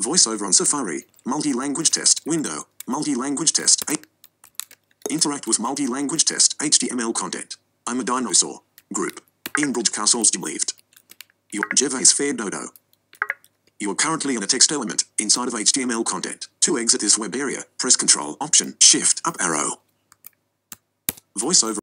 VoiceOver on Safari. Multi-language test. Window. Multi-language test. A- Interact with multi-language test. HTML content. I'm a dinosaur. Group. Inbridge castles believed. Your Jeva is fair dodo. You are currently in a text element inside of HTML content. To exit this web area, press Control Option Shift up arrow. VoiceOver